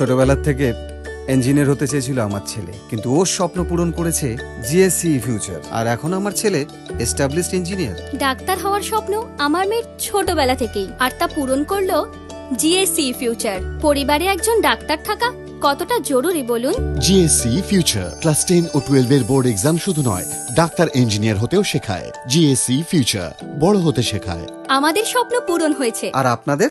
ছোটবেলার থেকে ইঞ্জিনিয়ার হতে চেয়েছিল আমার ছেলে। কিন্তু ওর স্বপ্ন পূরণ করেছে জিএসসি ফিউচার আর এখন আমার ছেলে এস্টাবলিশড ইঞ্জিনিয়ার ডাক্তার হওয়ার স্বপ্ন আমার মেয়ের ছোটবেলা থেকেই। আর তা পূরণ করল জিএসসি ফিউচার পরিবারে একজন ডাক্তার থাকা কতটা জরুরি বলুন? জিএসসি ফিউচার ক্লাস টেন ও টুয়েলভের বোর্ড এক্সাম শুধু নয় ডাক্তার ইঞ্জিনিয়ার হতেও শেখায়। জিএসসি ফিউচার বড় হতে শেখায়। আমাদের স্বপ্ন পূরণ হয়েছে। আর আপনাদের?